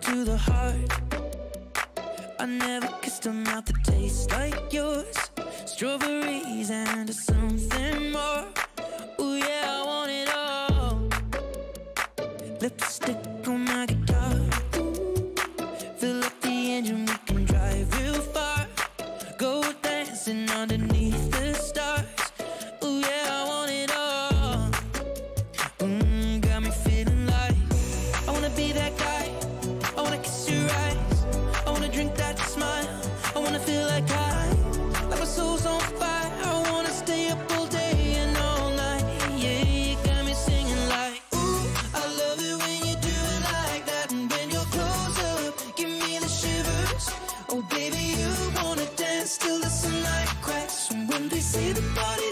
to the heart. I never kissed a mouth that tastes like yours. Strawberries and something more. Ooh yeah, I want it all. Lipstick on my guitar. Fill up the engine, we can drive real far. Go dancing underneath see the body